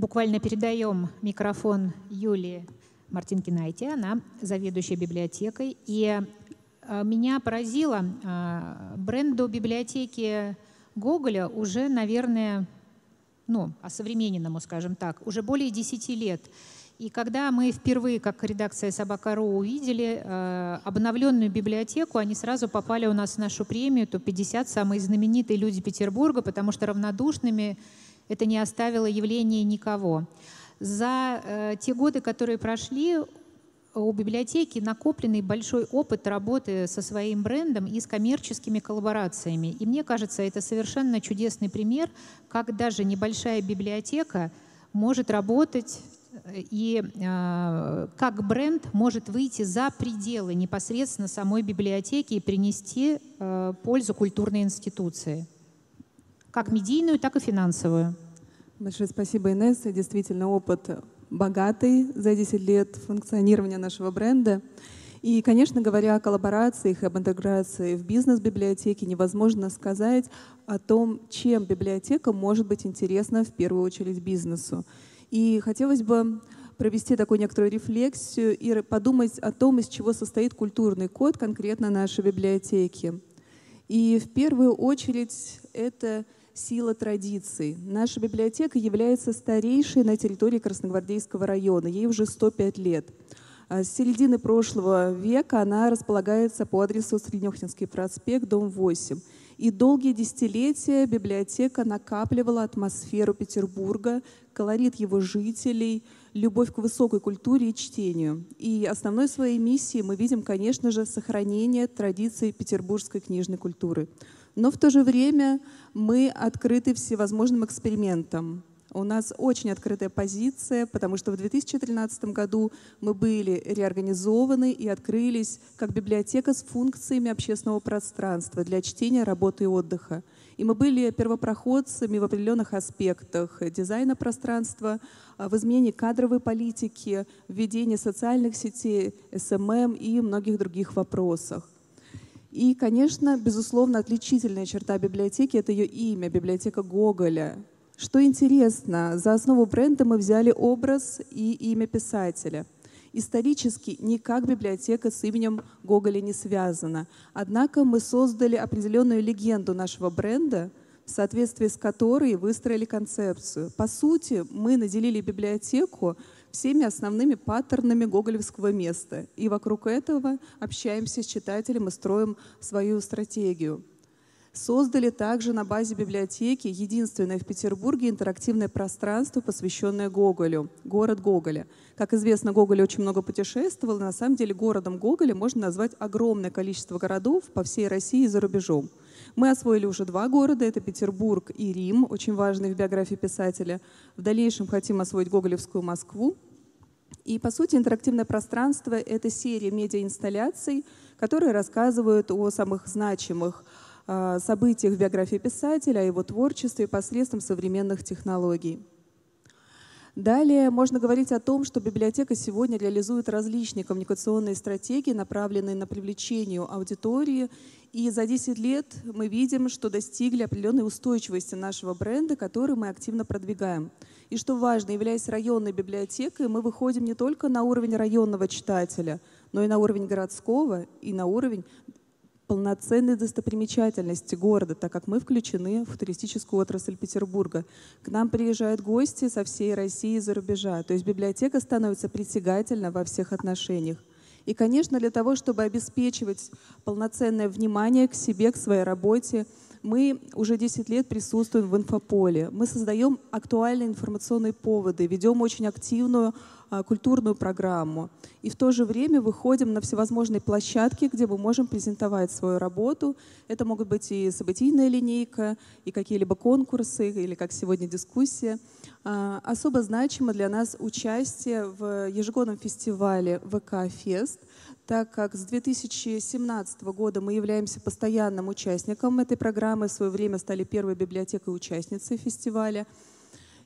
буквально передаем микрофон Юлии Мартинкинайте, она заведующая библиотекой. И э, меня поразило, э, бренду библиотеки Гоголя уже, наверное, ну, осовремененному, скажем так, уже более 10 лет. И когда мы впервые, как редакция «Собака.ру», увидели э, обновленную библиотеку, они сразу попали у нас в нашу премию «Топ-50 самые знаменитые люди Петербурга», потому что равнодушными это не оставило явления никого. За э, те годы, которые прошли, у библиотеки накопленный большой опыт работы со своим брендом и с коммерческими коллаборациями. И мне кажется, это совершенно чудесный пример, как даже небольшая библиотека может работать э, и э, как бренд может выйти за пределы непосредственно самой библиотеки и принести э, пользу культурной институции, как медийную, так и финансовую. Большое спасибо, Инесса. Действительно, опыт богатый за 10 лет функционирования нашего бренда. И, конечно, говоря о коллаборациях, об интеграции в бизнес-библиотеке, невозможно сказать о том, чем библиотека может быть интересна в первую очередь бизнесу. И хотелось бы провести такую некоторую рефлексию и подумать о том, из чего состоит культурный код конкретно нашей библиотеки. И в первую очередь это сила традиций. Наша библиотека является старейшей на территории Красногвардейского района. Ей уже 105 лет. А с середины прошлого века она располагается по адресу Среднехнинский проспект, дом 8. И долгие десятилетия библиотека накапливала атмосферу Петербурга, колорит его жителей, любовь к высокой культуре и чтению. И основной своей миссией мы видим, конечно же, сохранение традиций петербургской книжной культуры – но в то же время мы открыты всевозможным экспериментам. У нас очень открытая позиция, потому что в 2013 году мы были реорганизованы и открылись как библиотека с функциями общественного пространства для чтения, работы и отдыха. И мы были первопроходцами в определенных аспектах дизайна пространства, в изменении кадровой политики, введении социальных сетей, SMM и многих других вопросах. И, конечно, безусловно, отличительная черта библиотеки — это ее имя, библиотека Гоголя. Что интересно, за основу бренда мы взяли образ и имя писателя. Исторически никак библиотека с именем Гоголя не связана. Однако мы создали определенную легенду нашего бренда, в соответствии с которой выстроили концепцию. По сути, мы наделили библиотеку всеми основными паттернами гоголевского места. И вокруг этого общаемся с читателем и строим свою стратегию. Создали также на базе библиотеки единственное в Петербурге интерактивное пространство, посвященное Гоголю, город Гоголя. Как известно, Гоголь очень много путешествовал, и на самом деле городом Гоголя можно назвать огромное количество городов по всей России и за рубежом. Мы освоили уже два города, это Петербург и Рим, очень важные в биографии писателя. В дальнейшем хотим освоить Гоголевскую Москву. И, по сути, интерактивное пространство — это серия медиаинсталляций, которые рассказывают о самых значимых э, событиях в биографии писателя, о его творчестве посредством современных технологий. Далее можно говорить о том, что библиотека сегодня реализует различные коммуникационные стратегии, направленные на привлечение аудитории. И за 10 лет мы видим, что достигли определенной устойчивости нашего бренда, который мы активно продвигаем. И что важно, являясь районной библиотекой, мы выходим не только на уровень районного читателя, но и на уровень городского, и на уровень полноценной достопримечательности города, так как мы включены в туристическую отрасль Петербурга. К нам приезжают гости со всей России и за рубежа. То есть библиотека становится притягательна во всех отношениях. И, конечно, для того, чтобы обеспечивать полноценное внимание к себе, к своей работе, мы уже 10 лет присутствуем в инфополе. Мы создаем актуальные информационные поводы, ведем очень активную а, культурную программу. И в то же время выходим на всевозможные площадки, где мы можем презентовать свою работу. Это могут быть и событийная линейка, и какие-либо конкурсы, или как сегодня дискуссия. А, особо значимо для нас участие в ежегодном фестивале ВК-фест, так как с 2017 года мы являемся постоянным участником этой программы, в свое время стали первой библиотекой участницей фестиваля.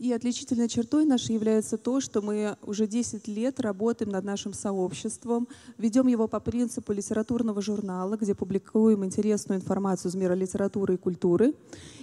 И отличительной чертой нашей является то, что мы уже 10 лет работаем над нашим сообществом, ведем его по принципу литературного журнала, где публикуем интересную информацию из мира литературы и культуры.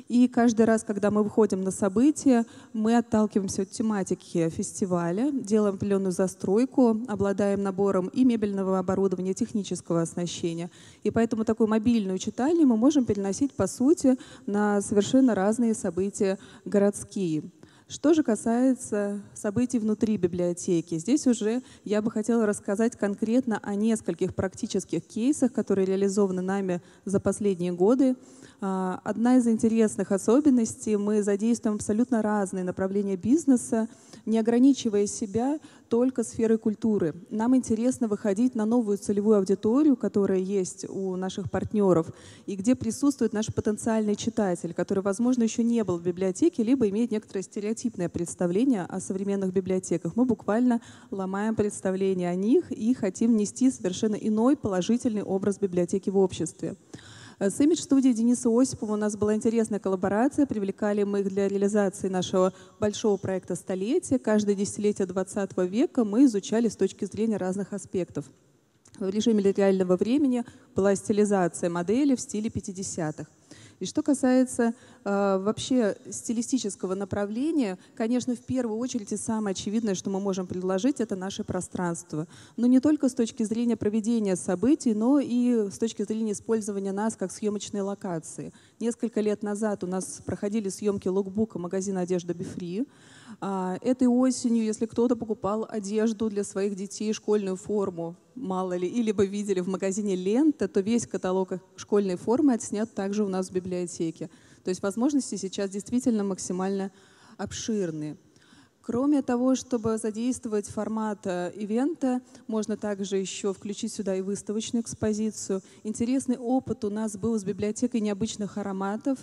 И каждый раз, когда мы выходим на события, мы отталкиваемся от тематики фестиваля, делаем определенную застройку, обладаем набором и мебельного оборудования, и технического оснащения. И поэтому такую мобильную читальню мы можем переносить, по сути, на совершенно разные события городские. Что же касается событий внутри библиотеки, здесь уже я бы хотела рассказать конкретно о нескольких практических кейсах, которые реализованы нами за последние годы. А, одна из интересных особенностей, мы задействуем абсолютно разные направления бизнеса, не ограничивая себя только сферой культуры. Нам интересно выходить на новую целевую аудиторию, которая есть у наших партнеров, и где присутствует наш потенциальный читатель, который, возможно, еще не был в библиотеке, либо имеет некоторое стереотипное представление о современных библиотеках. Мы буквально ломаем представление о них и хотим нести совершенно иной положительный образ библиотеки в обществе. Э, с имидж-студией Дениса Осипова у нас была интересная коллаборация. Привлекали мы их для реализации нашего большого проекта «Столетие». Каждое десятилетие 20 века мы изучали с точки зрения разных аспектов. В режиме реального времени была стилизация модели в стиле 50-х. И что касается э, вообще стилистического направления, конечно, в первую очередь и самое очевидное, что мы можем предложить, это наше пространство. Но не только с точки зрения проведения событий, но и с точки зрения использования нас как съемочной локации. Несколько лет назад у нас проходили съемки лукбука магазина «Одежда Бифри». А, этой осенью, если кто-то покупал одежду для своих детей, школьную форму, мало ли, или бы видели в магазине «Лента», то весь каталог школьной формы отснят также у нас в библиотеке. То есть возможности сейчас действительно максимально обширные. Кроме того, чтобы задействовать формат э, ивента, можно также еще включить сюда и выставочную экспозицию. Интересный опыт у нас был с библиотекой необычных ароматов.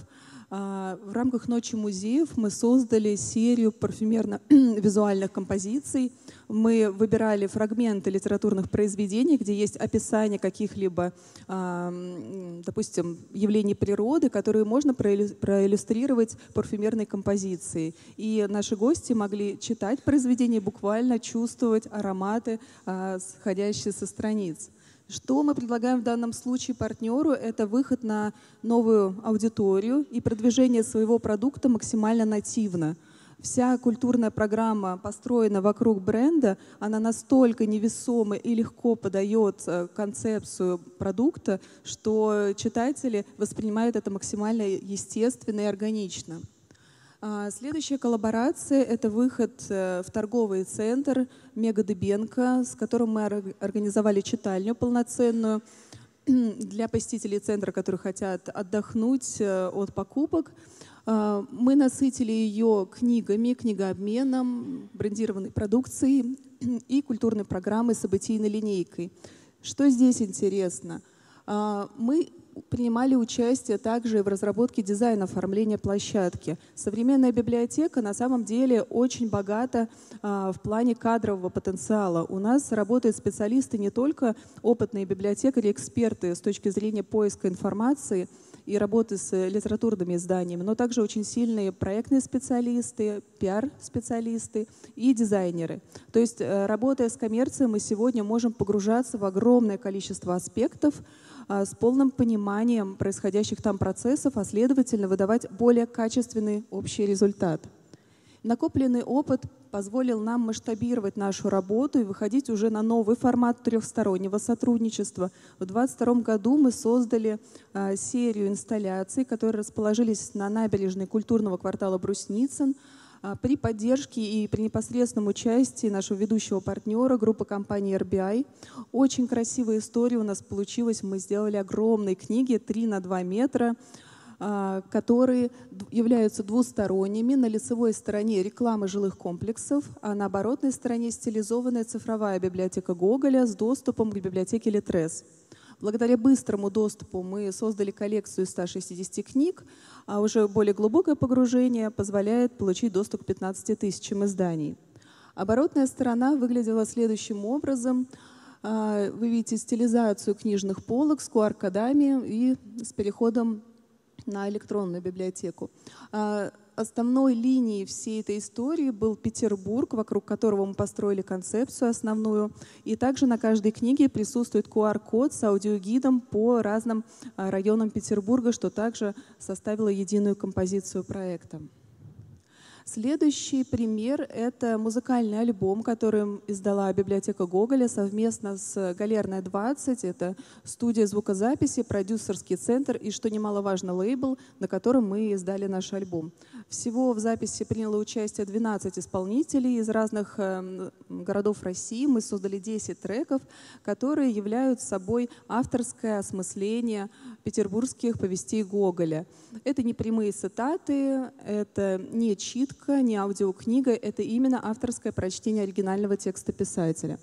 А, в рамках Ночи музеев мы создали серию парфюмерно-визуальных композиций. Мы выбирали фрагменты литературных произведений, где есть описание каких-либо, а, допустим, явлений природы, которые можно проиллюстрировать парфюмерной композицией. И наши гости могли читать произведения, буквально чувствовать ароматы, а, сходящие со страниц. Что мы предлагаем в данном случае партнеру? Это выход на новую аудиторию и продвижение своего продукта максимально нативно. Вся культурная программа построена вокруг бренда, она настолько невесома и легко подает э, концепцию продукта, что читатели воспринимают это максимально естественно и органично. А, следующая коллаборация – это выход э, в торговый центр Мега Дыбенко, с которым мы организовали читальню полноценную для посетителей центра, которые хотят отдохнуть э, от покупок. А, мы насытили ее книгами, книгообменом, брендированной продукцией и культурной программой, событийной линейкой. Что здесь интересно? А, мы принимали участие также в разработке дизайна оформления площадки. Современная библиотека на самом деле очень богата а, в плане кадрового потенциала. У нас работают специалисты не только опытные библиотекари, эксперты с точки зрения поиска информации и работы с литературными изданиями, но также очень сильные проектные специалисты, пиар-специалисты и дизайнеры. То есть, э, работая с коммерцией, мы сегодня можем погружаться в огромное количество аспектов, с полным пониманием происходящих там процессов, а следовательно выдавать более качественный общий результат. Накопленный опыт позволил нам масштабировать нашу работу и выходить уже на новый формат трехстороннего сотрудничества. В 2022 году мы создали а, серию инсталляций, которые расположились на набережной культурного квартала Брусницын, а, при поддержке и при непосредственном участии нашего ведущего партнера, группы компании RBI. Очень красивая история у нас получилась. Мы сделали огромные книги, 3 на 2 метра, а, которые являются двусторонними. На лицевой стороне реклама жилых комплексов, а на оборотной стороне стилизованная цифровая библиотека Гоголя с доступом к библиотеке Литрес. Благодаря быстрому доступу мы создали коллекцию из 160 книг, а уже более глубокое погружение позволяет получить доступ к 15 тысячам изданий. Оборотная сторона выглядела следующим образом. А, вы видите стилизацию книжных полок с QR-кодами и с переходом на электронную библиотеку. Основной линией всей этой истории был Петербург, вокруг которого мы построили концепцию основную. И также на каждой книге присутствует QR-код с аудиогидом по разным а, районам Петербурга, что также составило единую композицию проекта. Следующий пример — это музыкальный альбом, который издала библиотека Гоголя совместно с Галерной 20. Это студия звукозаписи, продюсерский центр и, что немаловажно, лейбл, на котором мы издали наш альбом. Всего в записи приняло участие 12 исполнителей из разных эм, городов России. Мы создали 10 треков, которые являются собой авторское осмысление петербургских повестей Гоголя. Это не прямые цитаты, это не читка, не аудиокнига, это именно авторское прочтение оригинального текста писателя.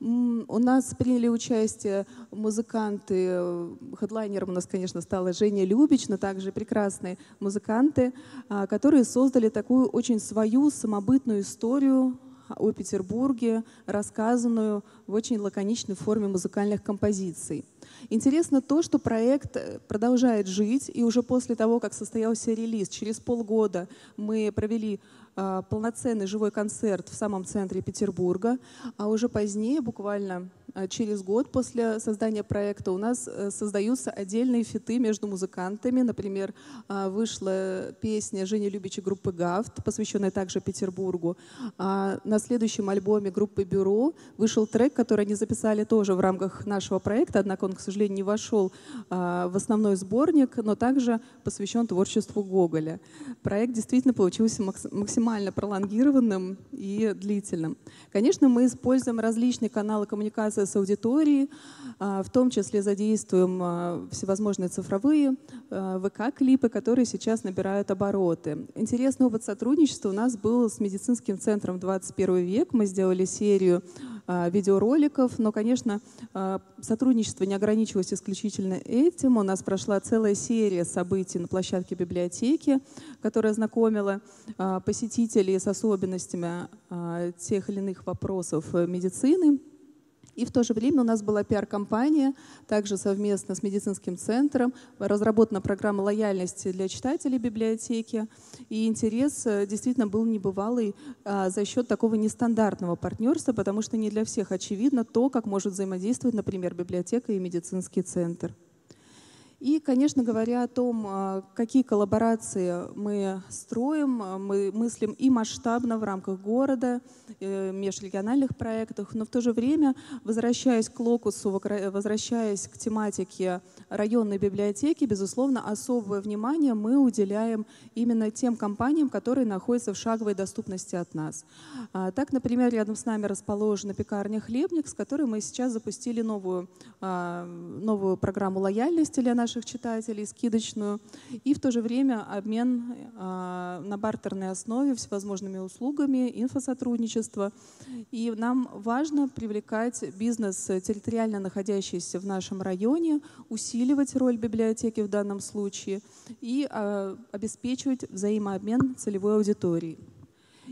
У нас приняли участие музыканты, хедлайнером у нас, конечно, стала Женя Любич, но также прекрасные музыканты, а, которые создали такую очень свою самобытную историю о Петербурге, рассказанную в очень лаконичной форме музыкальных композиций. Интересно то, что проект э, продолжает жить, и уже после того, как состоялся релиз, через полгода мы провели э, полноценный живой концерт в самом центре Петербурга, а уже позднее, буквально а через год после создания проекта у нас э, создаются отдельные фиты между музыкантами. Например, а, вышла песня Жени Любичи группы «Гафт», посвященная также Петербургу. А на следующем альбоме группы «Бюро» вышел трек, который они записали тоже в рамках нашего проекта, однако он, к сожалению, не вошел в основной сборник, но также посвящен творчеству Гоголя. Проект действительно получился максимально пролонгированным и длительным. Конечно, мы используем различные каналы коммуникации с аудиторией, а, в том числе задействуем а, всевозможные цифровые а, ВК-клипы, которые сейчас набирают обороты. Интересный опыт сотрудничества у нас был с медицинским центром 21 век. Мы сделали серию видеороликов, но, конечно, сотрудничество не ограничивалось исключительно этим. У нас прошла целая серия событий на площадке библиотеки, которая знакомила посетителей с особенностями тех или иных вопросов медицины. И в то же время у нас была пиар-компания, также совместно с медицинским центром. Разработана программа лояльности для читателей библиотеки. И интерес э, действительно был небывалый а, за счет такого нестандартного партнерства, потому что не для всех очевидно то, как может взаимодействовать, например, библиотека и медицинский центр. И, конечно, говоря о том, а, какие коллаборации мы строим, а, мы мыслим и масштабно в рамках города, э, межрегиональных проектах, но в то же время, возвращаясь к локусу, возвращаясь к тематике районной библиотеки, безусловно, особое внимание мы уделяем именно тем компаниям, которые находятся в шаговой доступности от нас. А, так, например, рядом с нами расположена пекарня «Хлебник», с которой мы сейчас запустили новую, новую программу лояльности для наших наших читателей, скидочную, и в то же время обмен а, на бартерной основе всевозможными услугами, инфосотрудничество. И нам важно привлекать бизнес, территориально находящийся в нашем районе, усиливать роль библиотеки в данном случае и а, обеспечивать взаимообмен целевой аудитории.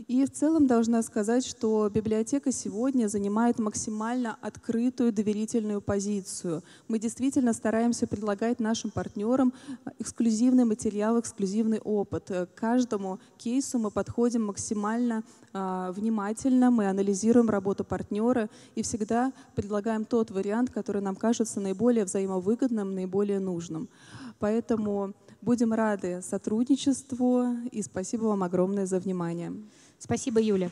И в целом должна сказать, что библиотека сегодня занимает максимально открытую доверительную позицию. Мы действительно стараемся предлагать нашим партнерам эксклюзивный материал, эксклюзивный опыт. К каждому кейсу мы подходим максимально э, внимательно, мы анализируем работу партнера и всегда предлагаем тот вариант, который нам кажется наиболее взаимовыгодным, наиболее нужным. Поэтому будем рады сотрудничеству и спасибо вам огромное за внимание. Спасибо, Юля.